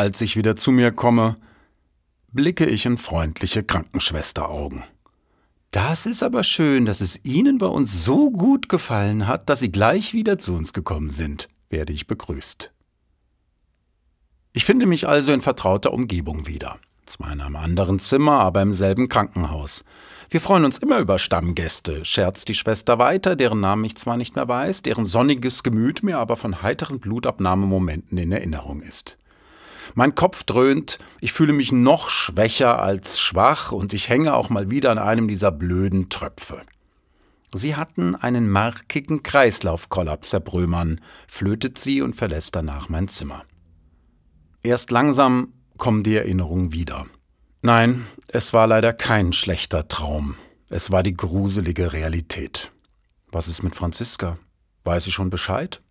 Als ich wieder zu mir komme, blicke ich in freundliche Krankenschwesteraugen. Das ist aber schön, dass es Ihnen bei uns so gut gefallen hat, dass Sie gleich wieder zu uns gekommen sind, werde ich begrüßt. Ich finde mich also in vertrauter Umgebung wieder. Zwar in einem anderen Zimmer, aber im selben Krankenhaus. Wir freuen uns immer über Stammgäste, scherzt die Schwester weiter, deren Namen ich zwar nicht mehr weiß, deren sonniges Gemüt mir aber von heiteren Blutabnahmemomenten in Erinnerung ist. Mein Kopf dröhnt, ich fühle mich noch schwächer als schwach und ich hänge auch mal wieder an einem dieser blöden Tröpfe. Sie hatten einen markigen Kreislaufkollaps, Herr Brömann, flötet sie und verlässt danach mein Zimmer. Erst langsam kommen die Erinnerungen wieder. Nein, es war leider kein schlechter Traum. Es war die gruselige Realität. Was ist mit Franziska? Weiß sie schon Bescheid?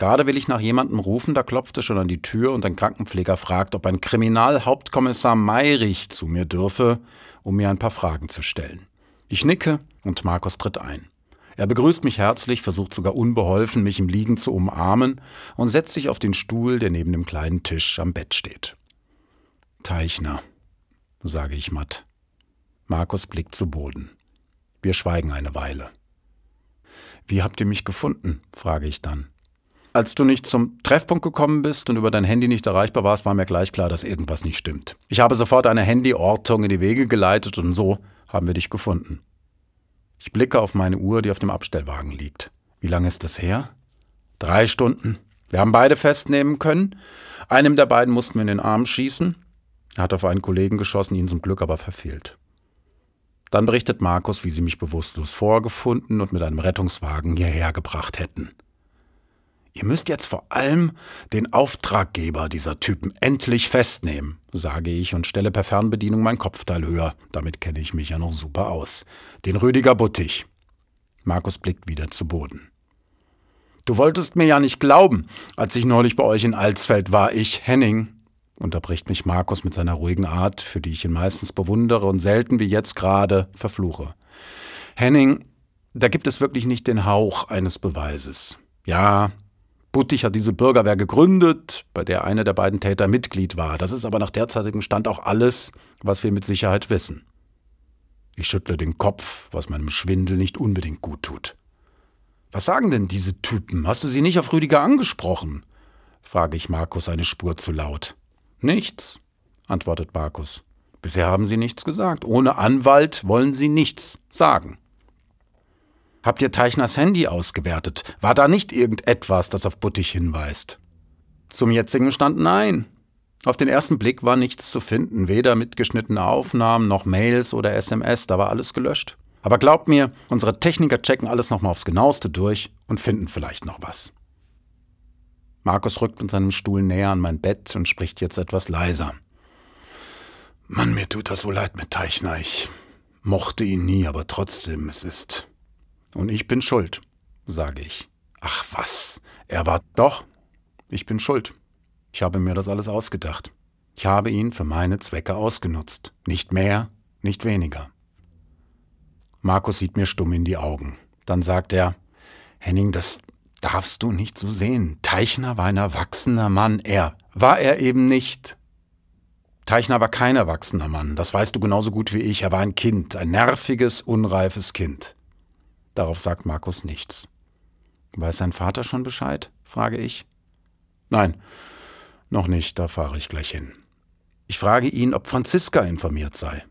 Gerade will ich nach jemandem rufen, da klopfte schon an die Tür und ein Krankenpfleger fragt, ob ein Kriminalhauptkommissar Meirich zu mir dürfe, um mir ein paar Fragen zu stellen. Ich nicke und Markus tritt ein. Er begrüßt mich herzlich, versucht sogar unbeholfen, mich im Liegen zu umarmen und setzt sich auf den Stuhl, der neben dem kleinen Tisch am Bett steht. Teichner, sage ich matt. Markus blickt zu Boden. Wir schweigen eine Weile. Wie habt ihr mich gefunden? frage ich dann. Als du nicht zum Treffpunkt gekommen bist und über dein Handy nicht erreichbar warst, war mir gleich klar, dass irgendwas nicht stimmt. Ich habe sofort eine Handyortung in die Wege geleitet und so haben wir dich gefunden. Ich blicke auf meine Uhr, die auf dem Abstellwagen liegt. Wie lange ist das her? Drei Stunden. Wir haben beide festnehmen können. Einem der beiden mussten wir in den Arm schießen. Er hat auf einen Kollegen geschossen, ihn zum Glück aber verfehlt. Dann berichtet Markus, wie sie mich bewusstlos vorgefunden und mit einem Rettungswagen hierher gebracht hätten. Ihr müsst jetzt vor allem den Auftraggeber dieser Typen endlich festnehmen, sage ich und stelle per Fernbedienung mein Kopfteil höher. Damit kenne ich mich ja noch super aus. Den Rüdiger Buttig. Markus blickt wieder zu Boden. Du wolltest mir ja nicht glauben, als ich neulich bei euch in Alsfeld war. Ich, Henning, unterbricht mich Markus mit seiner ruhigen Art, für die ich ihn meistens bewundere und selten wie jetzt gerade verfluche. Henning, da gibt es wirklich nicht den Hauch eines Beweises. Ja, Buttig hat diese Bürgerwehr gegründet, bei der einer der beiden Täter Mitglied war. Das ist aber nach derzeitigem Stand auch alles, was wir mit Sicherheit wissen. Ich schüttle den Kopf, was meinem Schwindel nicht unbedingt gut tut. Was sagen denn diese Typen? Hast du sie nicht auf Rüdiger angesprochen? frage ich Markus eine Spur zu laut. Nichts, antwortet Markus. Bisher haben sie nichts gesagt. Ohne Anwalt wollen sie nichts sagen. Habt ihr Teichners Handy ausgewertet? War da nicht irgendetwas, das auf Buttig hinweist? Zum jetzigen Stand nein. Auf den ersten Blick war nichts zu finden, weder mitgeschnittene Aufnahmen noch Mails oder SMS, da war alles gelöscht. Aber glaubt mir, unsere Techniker checken alles nochmal aufs genaueste durch und finden vielleicht noch was. Markus rückt mit seinem Stuhl näher an mein Bett und spricht jetzt etwas leiser. Mann, mir tut das so leid mit Teichner. Ich mochte ihn nie, aber trotzdem, es ist und ich bin schuld, sage ich. Ach was, er war doch. Ich bin schuld. Ich habe mir das alles ausgedacht. Ich habe ihn für meine Zwecke ausgenutzt. Nicht mehr, nicht weniger. Markus sieht mir stumm in die Augen. Dann sagt er, Henning, das darfst du nicht so sehen. Teichner war ein erwachsener Mann. Er war er eben nicht. Teichner war kein erwachsener Mann. Das weißt du genauso gut wie ich. Er war ein Kind, ein nerviges, unreifes Kind. Darauf sagt Markus nichts. Weiß sein Vater schon Bescheid? frage ich. Nein, noch nicht, da fahre ich gleich hin. Ich frage ihn, ob Franziska informiert sei.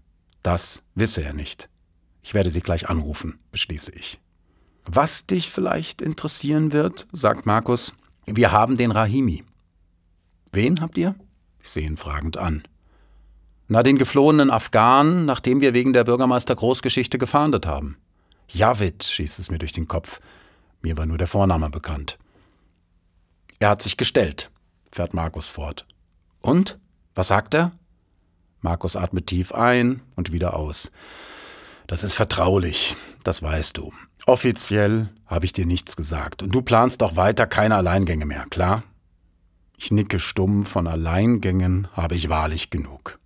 Das wisse er nicht. Ich werde sie gleich anrufen, beschließe ich. Was dich vielleicht interessieren wird, sagt Markus, wir haben den Rahimi. Wen habt ihr? Ich sehe ihn fragend an. Na, den geflohenen Afghanen, nachdem wir wegen der Bürgermeister Großgeschichte gefahndet haben. Javid schießt es mir durch den Kopf. Mir war nur der Vorname bekannt. Er hat sich gestellt, fährt Markus fort. Und? Was sagt er? Markus atmet tief ein und wieder aus. Das ist vertraulich, das weißt du. Offiziell habe ich dir nichts gesagt. Und du planst auch weiter keine Alleingänge mehr, klar? Ich nicke stumm, von Alleingängen habe ich wahrlich genug.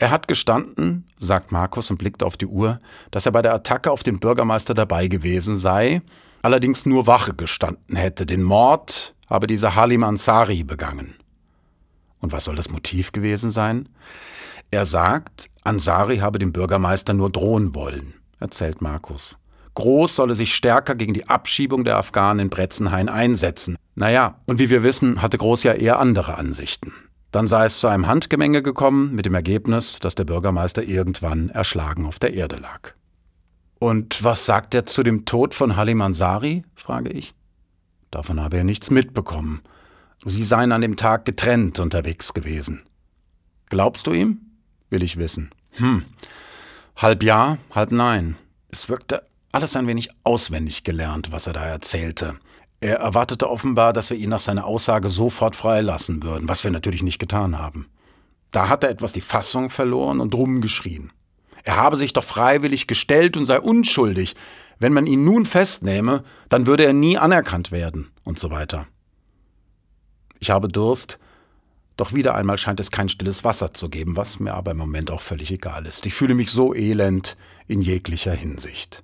Er hat gestanden, sagt Markus und blickt auf die Uhr, dass er bei der Attacke auf den Bürgermeister dabei gewesen sei, allerdings nur Wache gestanden hätte. Den Mord habe dieser Halim Ansari begangen. Und was soll das Motiv gewesen sein? Er sagt, Ansari habe dem Bürgermeister nur drohen wollen, erzählt Markus. Groß solle sich stärker gegen die Abschiebung der Afghanen in Bretzenhain einsetzen. Naja, und wie wir wissen, hatte Groß ja eher andere Ansichten. Dann sei es zu einem Handgemenge gekommen, mit dem Ergebnis, dass der Bürgermeister irgendwann erschlagen auf der Erde lag. Und was sagt er zu dem Tod von Halim Ansari? frage ich. Davon habe er nichts mitbekommen. Sie seien an dem Tag getrennt unterwegs gewesen. Glaubst du ihm? will ich wissen. Hm. Halb ja, halb nein. Es wirkte alles ein wenig auswendig gelernt, was er da erzählte. Er erwartete offenbar, dass wir ihn nach seiner Aussage sofort freilassen würden, was wir natürlich nicht getan haben. Da hat er etwas die Fassung verloren und rumgeschrien. Er habe sich doch freiwillig gestellt und sei unschuldig. Wenn man ihn nun festnehme, dann würde er nie anerkannt werden und so weiter. Ich habe Durst, doch wieder einmal scheint es kein stilles Wasser zu geben, was mir aber im Moment auch völlig egal ist. Ich fühle mich so elend in jeglicher Hinsicht.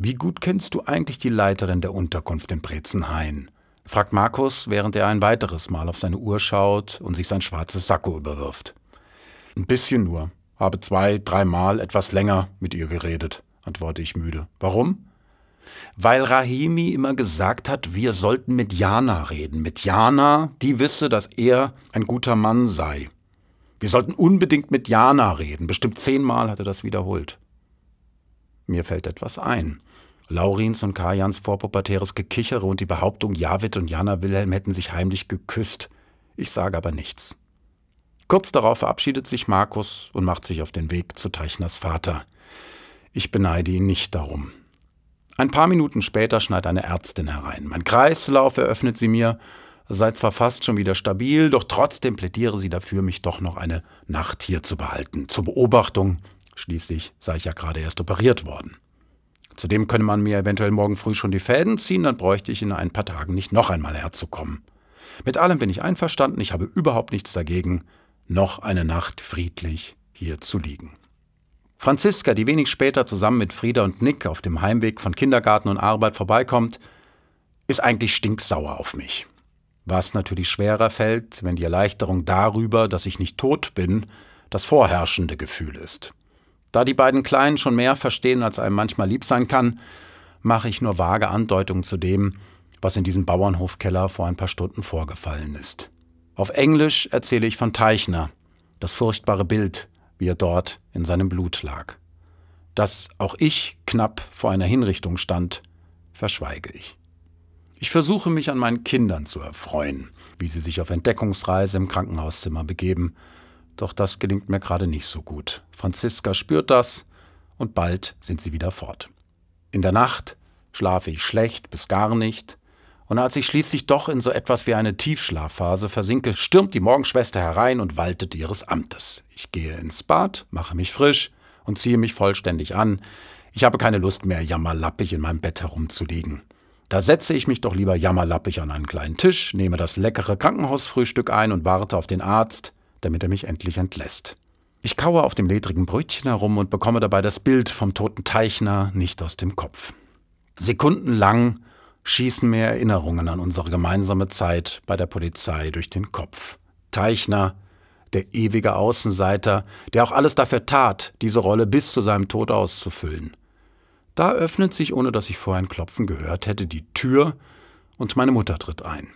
Wie gut kennst du eigentlich die Leiterin der Unterkunft in Brezenhain? fragt Markus, während er ein weiteres Mal auf seine Uhr schaut und sich sein schwarzes Sakko überwirft. Ein bisschen nur, habe zwei, dreimal etwas länger mit ihr geredet, antworte ich müde. Warum? Weil Rahimi immer gesagt hat, wir sollten mit Jana reden. Mit Jana, die wisse, dass er ein guter Mann sei. Wir sollten unbedingt mit Jana reden. Bestimmt zehnmal hat er das wiederholt. Mir fällt etwas ein. Laurins und Kajans vorpubertäres Gekichere und die Behauptung, Javid und Jana Wilhelm hätten sich heimlich geküsst. Ich sage aber nichts. Kurz darauf verabschiedet sich Markus und macht sich auf den Weg zu Teichners Vater. Ich beneide ihn nicht darum. Ein paar Minuten später schneit eine Ärztin herein. Mein Kreislauf eröffnet sie mir, sei zwar fast schon wieder stabil, doch trotzdem plädiere sie dafür, mich doch noch eine Nacht hier zu behalten. Zur Beobachtung, schließlich sei ich ja gerade erst operiert worden. Zudem könne man mir eventuell morgen früh schon die Fäden ziehen, dann bräuchte ich in ein paar Tagen nicht noch einmal herzukommen. Mit allem bin ich einverstanden, ich habe überhaupt nichts dagegen, noch eine Nacht friedlich hier zu liegen. Franziska, die wenig später zusammen mit Frieda und Nick auf dem Heimweg von Kindergarten und Arbeit vorbeikommt, ist eigentlich stinksauer auf mich. Was natürlich schwerer fällt, wenn die Erleichterung darüber, dass ich nicht tot bin, das vorherrschende Gefühl ist. Da die beiden Kleinen schon mehr verstehen, als einem manchmal lieb sein kann, mache ich nur vage Andeutungen zu dem, was in diesem Bauernhofkeller vor ein paar Stunden vorgefallen ist. Auf Englisch erzähle ich von Teichner, das furchtbare Bild, wie er dort in seinem Blut lag. Dass auch ich knapp vor einer Hinrichtung stand, verschweige ich. Ich versuche mich an meinen Kindern zu erfreuen, wie sie sich auf Entdeckungsreise im Krankenhauszimmer begeben, doch das gelingt mir gerade nicht so gut. Franziska spürt das und bald sind sie wieder fort. In der Nacht schlafe ich schlecht bis gar nicht, und als ich schließlich doch in so etwas wie eine Tiefschlafphase versinke, stürmt die Morgenschwester herein und waltet ihres Amtes. Ich gehe ins Bad, mache mich frisch und ziehe mich vollständig an. Ich habe keine Lust mehr, jammerlappig in meinem Bett herumzuliegen. Da setze ich mich doch lieber jammerlappig an einen kleinen Tisch, nehme das leckere Krankenhausfrühstück ein und warte auf den Arzt, damit er mich endlich entlässt. Ich kaue auf dem ledrigen Brötchen herum und bekomme dabei das Bild vom toten Teichner nicht aus dem Kopf. Sekundenlang schießen mir Erinnerungen an unsere gemeinsame Zeit bei der Polizei durch den Kopf. Teichner, der ewige Außenseiter, der auch alles dafür tat, diese Rolle bis zu seinem Tod auszufüllen. Da öffnet sich, ohne dass ich vorher ein Klopfen gehört hätte, die Tür und meine Mutter tritt ein.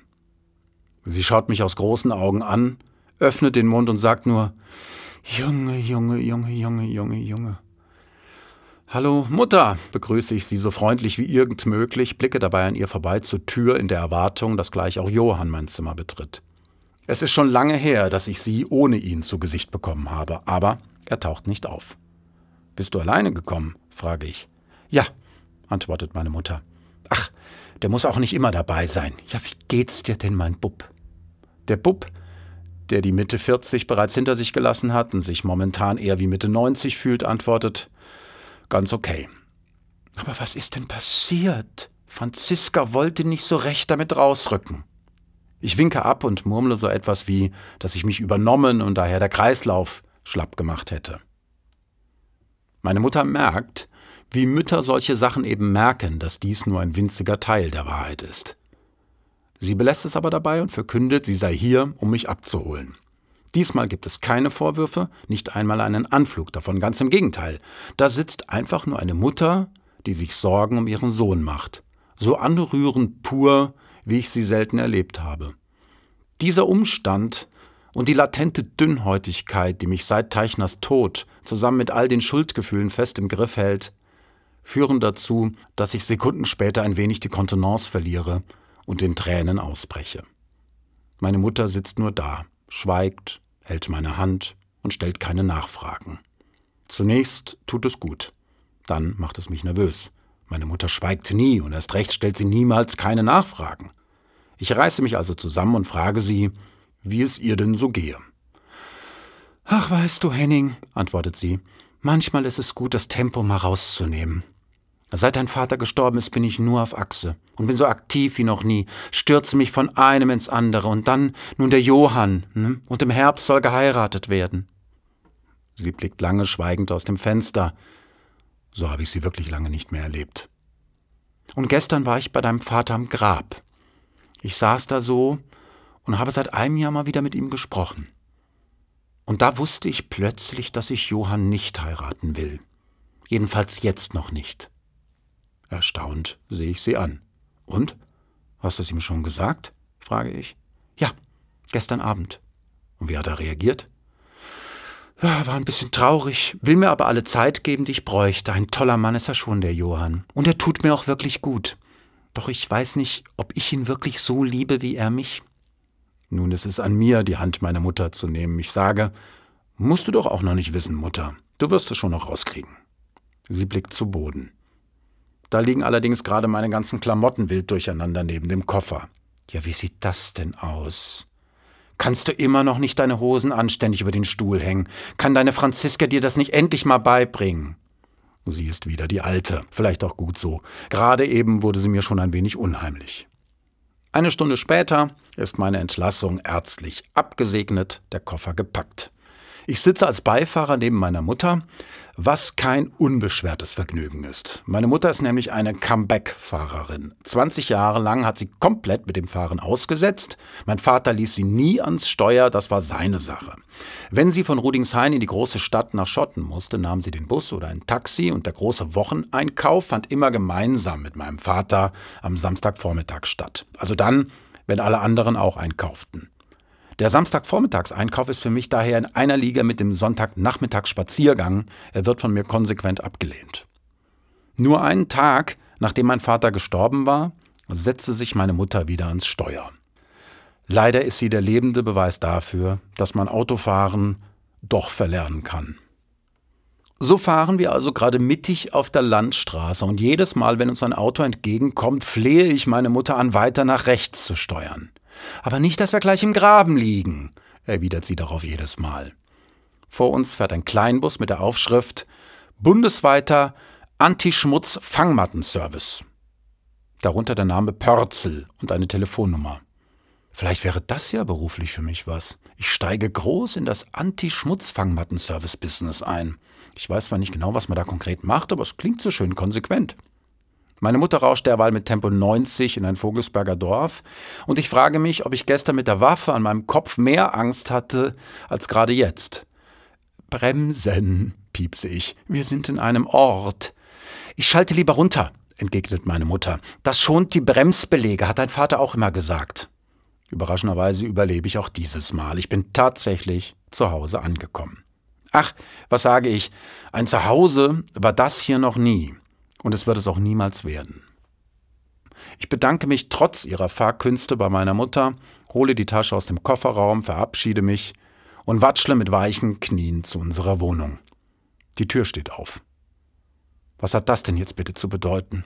Sie schaut mich aus großen Augen an, öffnet den Mund und sagt nur Junge, Junge, Junge, Junge, Junge, Junge. Hallo Mutter, begrüße ich sie so freundlich wie irgend möglich, blicke dabei an ihr vorbei zur Tür in der Erwartung, dass gleich auch Johann mein Zimmer betritt. Es ist schon lange her, dass ich sie ohne ihn zu Gesicht bekommen habe, aber er taucht nicht auf. Bist du alleine gekommen? frage ich. Ja, antwortet meine Mutter. Ach, der muss auch nicht immer dabei sein. Ja, wie geht's dir denn, mein Bub? Der Bub, der die Mitte 40 bereits hinter sich gelassen hat und sich momentan eher wie Mitte 90 fühlt, antwortet, ganz okay. Aber was ist denn passiert? Franziska wollte nicht so recht damit rausrücken. Ich winke ab und murmle so etwas wie, dass ich mich übernommen und daher der Kreislauf schlapp gemacht hätte. Meine Mutter merkt, wie Mütter solche Sachen eben merken, dass dies nur ein winziger Teil der Wahrheit ist. Sie belässt es aber dabei und verkündet, sie sei hier, um mich abzuholen. Diesmal gibt es keine Vorwürfe, nicht einmal einen Anflug davon, ganz im Gegenteil. Da sitzt einfach nur eine Mutter, die sich Sorgen um ihren Sohn macht. So anrührend pur, wie ich sie selten erlebt habe. Dieser Umstand und die latente Dünnhäutigkeit, die mich seit Teichners Tod zusammen mit all den Schuldgefühlen fest im Griff hält, führen dazu, dass ich Sekunden später ein wenig die Kontenance verliere und in Tränen ausbreche. Meine Mutter sitzt nur da, schweigt, hält meine Hand und stellt keine Nachfragen. Zunächst tut es gut, dann macht es mich nervös. Meine Mutter schweigt nie und erst recht stellt sie niemals keine Nachfragen. Ich reiße mich also zusammen und frage sie, wie es ihr denn so gehe. Ach, weißt du, Henning, antwortet sie, manchmal ist es gut, das Tempo mal rauszunehmen. Seit dein Vater gestorben ist, bin ich nur auf Achse und bin so aktiv wie noch nie, stürze mich von einem ins andere und dann nun der Johann, ne? und im Herbst soll geheiratet werden. Sie blickt lange schweigend aus dem Fenster. So habe ich sie wirklich lange nicht mehr erlebt. Und gestern war ich bei deinem Vater am Grab. Ich saß da so und habe seit einem Jahr mal wieder mit ihm gesprochen. Und da wusste ich plötzlich, dass ich Johann nicht heiraten will. Jedenfalls jetzt noch nicht. Erstaunt sehe ich sie an. Und? Hast du es ihm schon gesagt? frage ich. Ja, gestern Abend. Und wie hat er reagiert? War ein bisschen traurig, will mir aber alle Zeit geben, die ich bräuchte. Ein toller Mann ist er schon, der Johann. Und er tut mir auch wirklich gut. Doch ich weiß nicht, ob ich ihn wirklich so liebe wie er mich. Nun ist es an mir, die Hand meiner Mutter zu nehmen. Ich sage, musst du doch auch noch nicht wissen, Mutter. Du wirst es schon noch rauskriegen. Sie blickt zu Boden. Da liegen allerdings gerade meine ganzen Klamotten wild durcheinander neben dem Koffer. Ja, wie sieht das denn aus? Kannst du immer noch nicht deine Hosen anständig über den Stuhl hängen? Kann deine Franziska dir das nicht endlich mal beibringen? Sie ist wieder die Alte, vielleicht auch gut so. Gerade eben wurde sie mir schon ein wenig unheimlich. Eine Stunde später ist meine Entlassung ärztlich abgesegnet, der Koffer gepackt. Ich sitze als Beifahrer neben meiner Mutter, was kein unbeschwertes Vergnügen ist. Meine Mutter ist nämlich eine Comeback-Fahrerin. 20 Jahre lang hat sie komplett mit dem Fahren ausgesetzt. Mein Vater ließ sie nie ans Steuer, das war seine Sache. Wenn sie von Rudingshain in die große Stadt nach Schotten musste, nahm sie den Bus oder ein Taxi und der große Wocheneinkauf fand immer gemeinsam mit meinem Vater am Samstagvormittag statt. Also dann, wenn alle anderen auch einkauften. Der Samstagvormittagseinkauf ist für mich daher in einer Liga mit dem Sonntagnachmittagsspaziergang. Er wird von mir konsequent abgelehnt. Nur einen Tag, nachdem mein Vater gestorben war, setzte sich meine Mutter wieder ans Steuer. Leider ist sie der lebende Beweis dafür, dass man Autofahren doch verlernen kann. So fahren wir also gerade mittig auf der Landstraße und jedes Mal, wenn uns ein Auto entgegenkommt, flehe ich meine Mutter an, weiter nach rechts zu steuern. Aber nicht, dass wir gleich im Graben liegen, erwidert sie darauf jedes Mal. Vor uns fährt ein Kleinbus mit der Aufschrift Bundesweiter Anti-Schmutz-Fangmattenservice. Darunter der Name Pörzel und eine Telefonnummer. Vielleicht wäre das ja beruflich für mich was. Ich steige groß in das Anti-Schmutz-Fangmatten-Service-Business ein. Ich weiß zwar nicht genau, was man da konkret macht, aber es klingt so schön konsequent. Meine Mutter rauscht derweil mit Tempo 90 in ein Vogelsberger Dorf und ich frage mich, ob ich gestern mit der Waffe an meinem Kopf mehr Angst hatte als gerade jetzt. Bremsen, piepse ich. Wir sind in einem Ort. Ich schalte lieber runter, entgegnet meine Mutter. Das schont die Bremsbelege, hat dein Vater auch immer gesagt. Überraschenderweise überlebe ich auch dieses Mal. Ich bin tatsächlich zu Hause angekommen. Ach, was sage ich? Ein Zuhause war das hier noch nie und es wird es auch niemals werden. Ich bedanke mich trotz ihrer Fahrkünste bei meiner Mutter, hole die Tasche aus dem Kofferraum, verabschiede mich und watschle mit weichen Knien zu unserer Wohnung. Die Tür steht auf. Was hat das denn jetzt bitte zu bedeuten?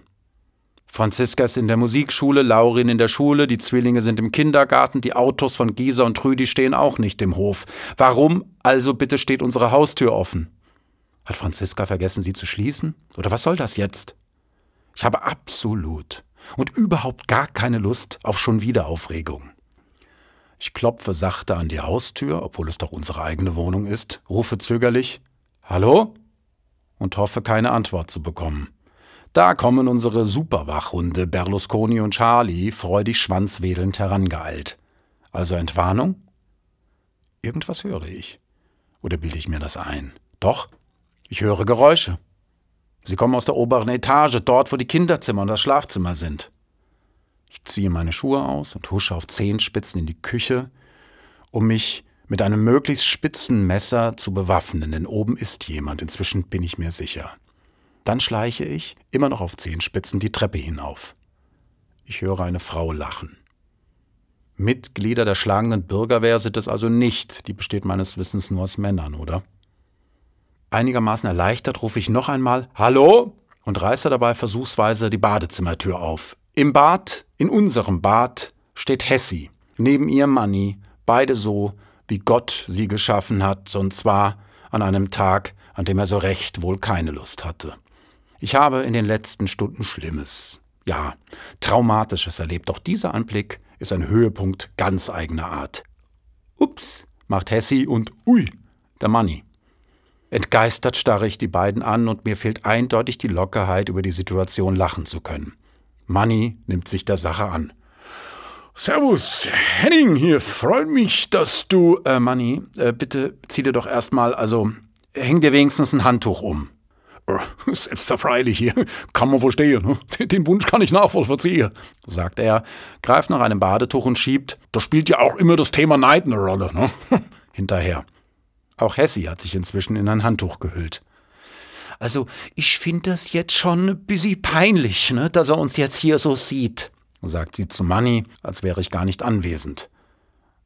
Franziska ist in der Musikschule, Laurin in der Schule, die Zwillinge sind im Kindergarten, die Autos von Gisa und Trüdi stehen auch nicht im Hof. Warum also bitte steht unsere Haustür offen? Hat Franziska vergessen, sie zu schließen? Oder was soll das jetzt? Ich habe absolut und überhaupt gar keine Lust auf schon wieder Aufregung. Ich klopfe sachte an die Haustür, obwohl es doch unsere eigene Wohnung ist, rufe zögerlich Hallo? und hoffe keine Antwort zu bekommen. Da kommen unsere Superwachhunde Berlusconi und Charlie freudig schwanzwedelnd herangeeilt. Also Entwarnung? Irgendwas höre ich. Oder bilde ich mir das ein? Doch, ich höre Geräusche. Sie kommen aus der oberen Etage, dort, wo die Kinderzimmer und das Schlafzimmer sind. Ich ziehe meine Schuhe aus und husche auf Zehenspitzen in die Küche, um mich mit einem möglichst spitzen Messer zu bewaffnen, denn oben ist jemand, inzwischen bin ich mir sicher. Dann schleiche ich, immer noch auf Zehenspitzen, die Treppe hinauf. Ich höre eine Frau lachen. Mitglieder der schlagenden Bürgerwehr sind es also nicht, die besteht meines Wissens nur aus Männern, oder? Einigermaßen erleichtert rufe ich noch einmal Hallo und reiße dabei versuchsweise die Badezimmertür auf. Im Bad, in unserem Bad, steht Hessi, neben ihr Manni, beide so, wie Gott sie geschaffen hat, und zwar an einem Tag, an dem er so recht wohl keine Lust hatte. Ich habe in den letzten Stunden Schlimmes, ja, Traumatisches erlebt, doch dieser Anblick ist ein Höhepunkt ganz eigener Art. Ups, macht Hessi und ui, der Manni. Entgeistert starre ich die beiden an und mir fehlt eindeutig die Lockerheit, über die Situation lachen zu können. Manni nimmt sich der Sache an. Servus, Henning hier. Freut mich, dass du. Äh, Manni, äh, bitte zieh dir doch erstmal, also häng dir wenigstens ein Handtuch um. Äh, selbstverfreilich hier, kann man verstehen. Ne? Den Wunsch kann ich nachvollziehen, sagt er, greift nach einem Badetuch und schiebt. Da spielt ja auch immer das Thema Neid eine Rolle, ne? Hinterher. Auch Hessi hat sich inzwischen in ein Handtuch gehüllt. Also, ich finde das jetzt schon ein bisschen peinlich, ne, dass er uns jetzt hier so sieht, sagt sie zu Manny, als wäre ich gar nicht anwesend.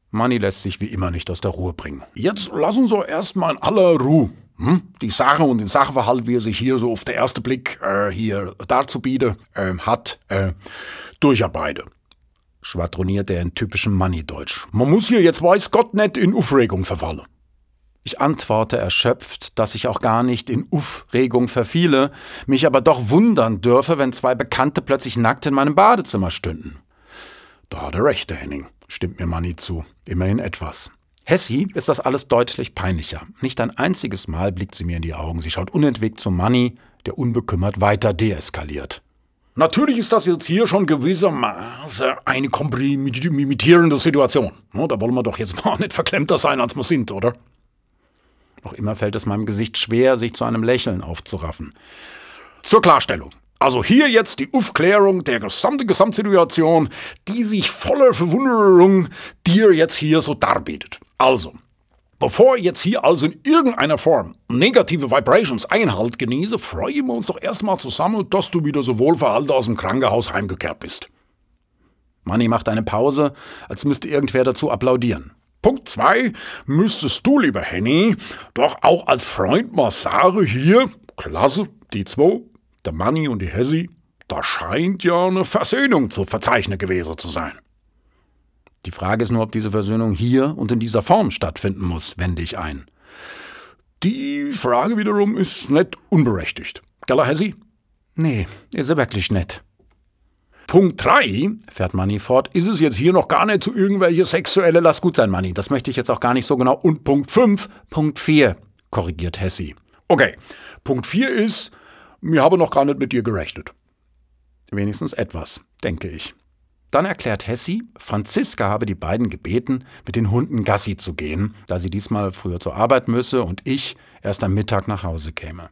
Manny lässt sich wie immer nicht aus der Ruhe bringen. Jetzt lass uns doch erstmal in aller Ruhe hm, die Sache und den Sachverhalt, wie er sich hier so auf den ersten Blick äh, hier darzubieten äh, hat, äh, durcharbeiten. Schwadroniert er in typischem Money-Deutsch. Man muss hier jetzt weiß Gott nicht in Aufregung verfallen. Ich antworte erschöpft, dass ich auch gar nicht in Aufregung verfiele, mich aber doch wundern dürfe, wenn zwei Bekannte plötzlich nackt in meinem Badezimmer stünden. Da hat er recht, Henning, stimmt mir Manni zu. Immerhin etwas. Hessi ist das alles deutlich peinlicher. Nicht ein einziges Mal blickt sie mir in die Augen. Sie schaut unentwegt zu Manni, der unbekümmert weiter deeskaliert. Natürlich ist das jetzt hier schon gewissermaßen eine kompromittierende Situation. Da wollen wir doch jetzt mal nicht verklemmter sein, als wir sind, oder? Noch immer fällt es meinem Gesicht schwer, sich zu einem Lächeln aufzuraffen. Zur Klarstellung. Also hier jetzt die Aufklärung der gesamten Gesamtsituation, die sich voller Verwunderung dir jetzt hier so darbietet. Also, bevor ich jetzt hier also in irgendeiner Form negative Vibrations Einhalt genieße, freuen wir uns doch erstmal zusammen, dass du wieder so wohlverhalten aus dem Krankenhaus heimgekehrt bist. Manni macht eine Pause, als müsste irgendwer dazu applaudieren. Punkt 2. Müsstest du, lieber Henny, doch auch als Freund mal sagen, hier, klasse, die zwei, der Manni und die Hessi, da scheint ja eine Versöhnung zu verzeichnen gewesen zu sein. Die Frage ist nur, ob diese Versöhnung hier und in dieser Form stattfinden muss, wende ich ein. Die Frage wiederum ist nicht unberechtigt. Gell, Hessi? Nee, ist er wirklich nett. Punkt 3, fährt Manni fort, ist es jetzt hier noch gar nicht zu irgendwelche sexuelle Lass gut sein, Manni. Das möchte ich jetzt auch gar nicht so genau. Und Punkt 5, Punkt 4, korrigiert Hessi. Okay, Punkt 4 ist, wir haben noch gar nicht mit dir gerechnet. Wenigstens etwas, denke ich. Dann erklärt Hessi, Franziska habe die beiden gebeten, mit den Hunden Gassi zu gehen, da sie diesmal früher zur Arbeit müsse und ich erst am Mittag nach Hause käme.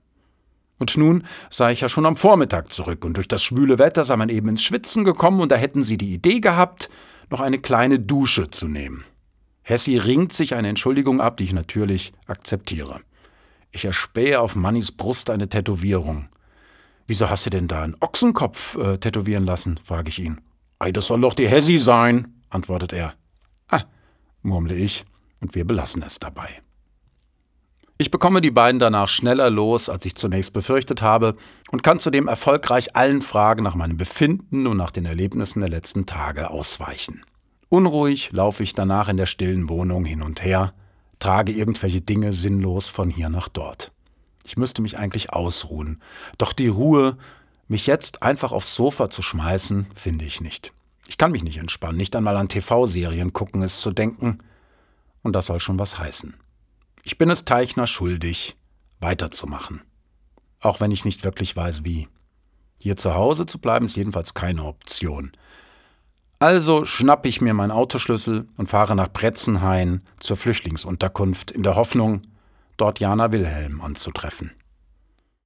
Und nun sei ich ja schon am Vormittag zurück, und durch das schwüle Wetter sei man eben ins Schwitzen gekommen, und da hätten sie die Idee gehabt, noch eine kleine Dusche zu nehmen. Hessi ringt sich eine Entschuldigung ab, die ich natürlich akzeptiere. Ich erspähe auf Mannys Brust eine Tätowierung. Wieso hast du denn da einen Ochsenkopf äh, tätowieren lassen? frage ich ihn. Ei, das soll doch die Hessi sein, antwortet er. Ah, murmle ich, und wir belassen es dabei. Ich bekomme die beiden danach schneller los, als ich zunächst befürchtet habe, und kann zudem erfolgreich allen Fragen nach meinem Befinden und nach den Erlebnissen der letzten Tage ausweichen. Unruhig laufe ich danach in der stillen Wohnung hin und her, trage irgendwelche Dinge sinnlos von hier nach dort. Ich müsste mich eigentlich ausruhen, doch die Ruhe, mich jetzt einfach aufs Sofa zu schmeißen, finde ich nicht. Ich kann mich nicht entspannen, nicht einmal an TV-Serien gucken, es zu denken, und das soll schon was heißen. Ich bin es Teichner schuldig, weiterzumachen. Auch wenn ich nicht wirklich weiß, wie. Hier zu Hause zu bleiben ist jedenfalls keine Option. Also schnappe ich mir meinen Autoschlüssel und fahre nach Bretzenhain zur Flüchtlingsunterkunft in der Hoffnung, dort Jana Wilhelm anzutreffen.